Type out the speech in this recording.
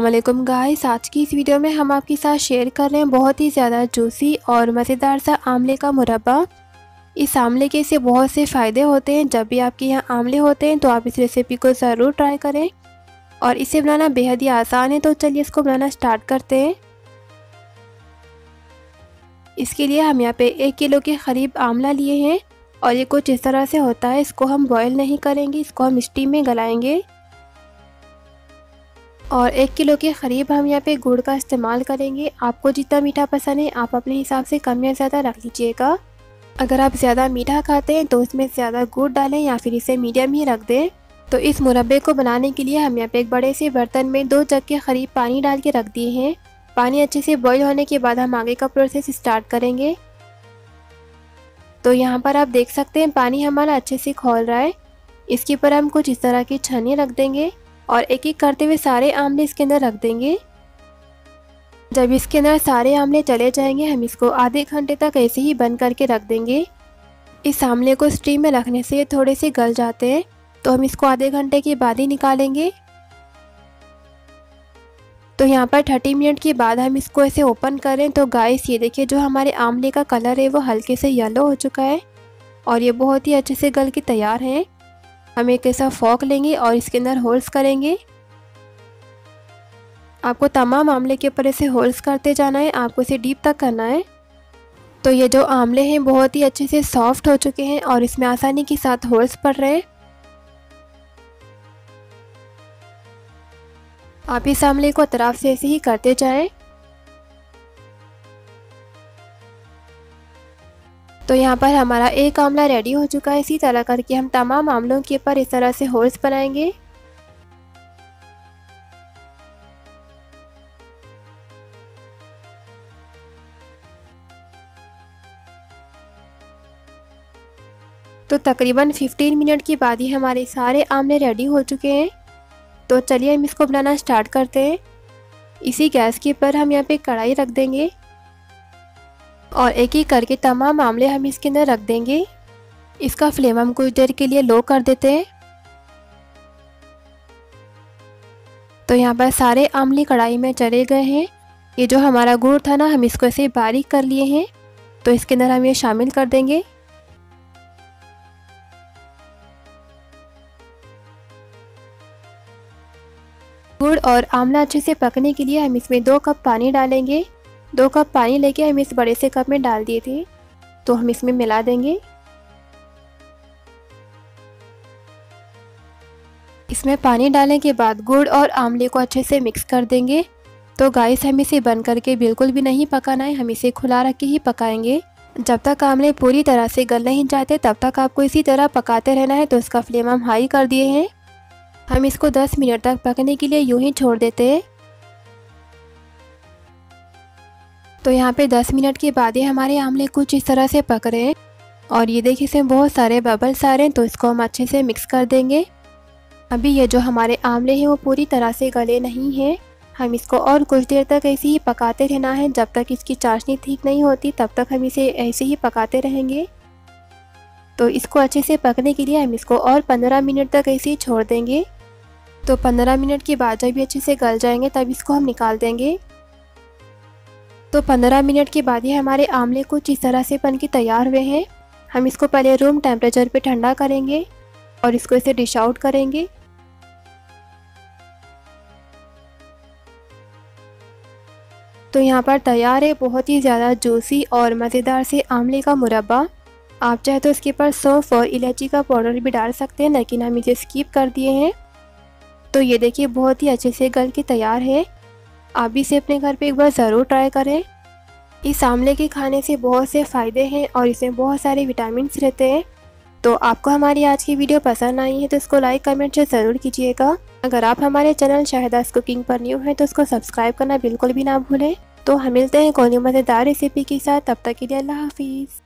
वालेकुम गाइस आज की इस वीडियो में हम आपके साथ शेयर कर रहे हैं बहुत ही ज़्यादा जूसी और मज़ेदार सा आमले का मुरबा इस आमले के से बहुत से फ़ायदे होते हैं। जब भी आपके यहाँ आमले होते हैं तो आप इस रेसिपी को ज़रूर ट्राई करें। और इसे बनाना बेहद ही आसान है तो चलिए इसको बनाना स्टार्ट करते हैं। इसके लिए हम यहाँ पे एक किलो के करीब आमला लिए हैं। और ये कुछ इस तरह से होता है, इसको हम बॉयल नहीं करेंगे, इसको हम स्टीम में गलाएँगे। और एक किलो के करीब हम यहाँ पे गुड़ का इस्तेमाल करेंगे। आपको जितना मीठा पसंद है, आप अपने हिसाब से कम या ज़्यादा रख लीजिएगा। अगर आप ज़्यादा मीठा खाते हैं तो उसमें ज़्यादा गुड़ डालें या फिर इसे मीडियम ही रख दें। तो इस मुरबे को बनाने के लिए हम यहाँ पे एक बड़े से बर्तन में दो जग के करीब पानी डाल के रख दिए हैं। पानी अच्छे से बॉईल होने के बाद हम आगे का प्रोसेस स्टार्ट करेंगे। तो यहाँ पर आप देख सकते हैं, पानी हमारा अच्छे से खोल रहा है। इसके ऊपर हम कुछ इस तरह की छनी रख देंगे और एक एक करते हुए सारे आमले इसके अंदर रख देंगे। जब इसके अंदर सारे आमले चले जाएँगे, हम इसको आधे घंटे तक ऐसे ही बंद करके रख देंगे। इस आमले को स्टीम में रखने से थोड़े से गल जाते हैं तो हम इसको आधे घंटे के बाद ही निकालेंगे। तो यहाँ पर 30 मिनट के बाद हम इसको ऐसे ओपन करें तो गाइस ये देखिए जो हमारे आमले का कलर है, वो हल्के से येलो हो चुका है और ये बहुत ही अच्छे से गल के तैयार हैं। हम एक ऐसा फॉक लेंगे और इसके अंदर होल्स करेंगे। आपको तमाम आमले के ऊपर ऐसे होल्स करते जाना है, आपको इसे डीप तक करना है। तो ये जो आमले हैं, बहुत ही अच्छे से सॉफ्ट हो चुके हैं और इसमें आसानी के साथ होल्स पड़ रहे हैं। आप इस आमले को अतराफ से ऐसे ही करते जाएँ। तो यहाँ पर हमारा एक आमला रेडी हो चुका है। इसी तरह करके हम तमाम आमलों के ऊपर इस तरह से होल्स बनाएँगे। तो तकरीबन 15 मिनट के बाद ही हमारे सारे आमले रेडी हो चुके हैं। तो चलिए हम इसको बनाना स्टार्ट करते हैं। इसी गैस के ऊपर हम यहाँ पे कढ़ाई रख देंगे। और एक एक करके तमाम आमले हम इसके अंदर रख देंगे। इसका फ्लेम हम कुछ देर के लिए लो कर देते हैं। तो यहाँ पर सारे आमले कढ़ाई में चले गए हैं। ये जो हमारा गुड़ था ना, हम इसको ऐसे बारीक कर लिए हैं। तो इसके अंदर हम ये शामिल कर देंगे। गुड़ और आंवला अच्छे से पकने के लिए हम इसमें दो कप पानी डालेंगे। दो कप पानी लेके हम इस बड़े से कप में डाल दिए थे। तो हम इसमें मिला देंगे। इसमें पानी डालने के बाद गुड़ और आंवले को अच्छे से मिक्स कर देंगे। तो गाइस, हम इसे बंद करके बिल्कुल भी नहीं पकाना है। हम इसे खुला रख के ही पकाएँगे। जब तक आंवले पूरी तरह से गल नहीं जाते, तब तक आपको इसी तरह पकाते रहना है। तो इसका फ्लेम हम हाई कर दिए हैं। हम इसको 10 मिनट तक पकने के लिए यूँ ही छोड़ देते। हैं तो यहाँ पे 10 मिनट के बाद ही हमारे आमले कुछ इस तरह से पक रहे हैं। और ये देखिए, इसमें बहुत सारे बबल्स आ रहे हैं तो इसको हम अच्छे से मिक्स कर देंगे। अभी ये जो हमारे आमले हैं, वो पूरी तरह से गले नहीं हैं। हम इसको और कुछ देर तक ऐसे ही पकाते रहना है। जब तक इसकी चाशनी ठीक नहीं होती, तब तक हम इसे ऐसे ही पकाते रहेंगे। तो इसको अच्छे से पकने के लिए हम इसको और 15 मिनट तक ऐसे ही छोड़ देंगे। तो 15 मिनट के बाद जब ये अच्छे से गल जाएँगे, तब इसको हम निकाल देंगे। तो 15 मिनट के बाद ही हमारे आमले कुछ इस तरह से बन के तैयार हुए हैं। हम इसको पहले रूम टेम्परेचर पे ठंडा करेंगे और इसको इसे डिश आउट करेंगे। तो यहाँ पर तैयार है बहुत ही ज़्यादा जूसी और मज़ेदार से आमले का मुरब्बा। आप चाहे तो इसके ऊपर सौंफ और इलायची का पाउडर भी डाल सकते हैं, लेकिन हम इसे स्किप कर दिए हैं। तो ये देखिए, बहुत ही अच्छे से गल के तैयार है। आप भी इसे अपने घर पे एक बार ज़रूर ट्राई करें। इस आमले के खाने से बहुत से फ़ायदे हैं और इसमें बहुत सारे विटामिन रहते हैं। तो आपको हमारी आज की वीडियो पसंद आई है तो इसको लाइक, कमेंट से ज़रूर कीजिएगा। अगर आप हमारे चैनल शाहिदास कुकिंग पर न्यू हैं तो उसको सब्सक्राइब करना बिल्कुल भी ना भूलें। तो हम मिलते हैं कोई मज़ेदार रेसिपी के साथ। तब तक के लिए अल्लाह हाफिज़।